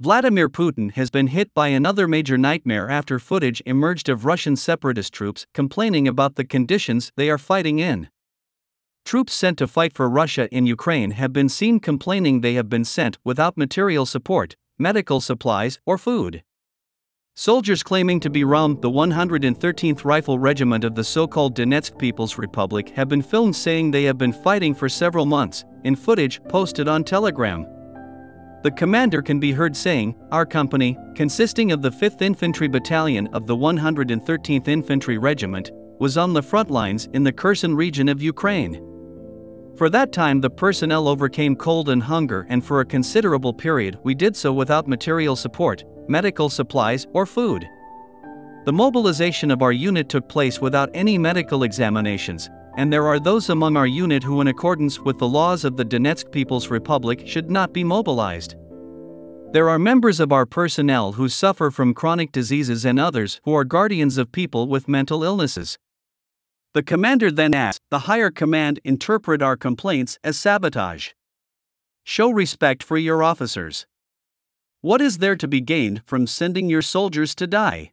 Vladimir Putin has been hit by another major nightmare after footage emerged of Russian separatist troops complaining about the conditions they are fighting in. Troops sent to fight for Russia in Ukraine have been seen complaining they have been sent without material support, medical supplies, or food. Soldiers claiming to be from the 113th Rifle Regiment of the so called Donetsk People's Republic have been filmed saying they have been fighting for several months, in footage posted on Telegram. The commander can be heard saying, Our company, consisting of the 5th Infantry Battalion of the 113th Infantry Regiment, was on the front lines in the Kherson region of Ukraine. For that time, the personnel overcame cold and hunger, and for a considerable period, we did so without material support, medical supplies, or food. The mobilization of our unit took place without any medical examinations, and there are those among our unit who, in accordance with the laws of the Donetsk People's Republic, should not be mobilized. There are members of our personnel who suffer from chronic diseases and others who are guardians of people with mental illnesses. The commander then asked the higher command interpret our complaints as sabotage. Show respect for your officers. What is there to be gained from sending your soldiers to die?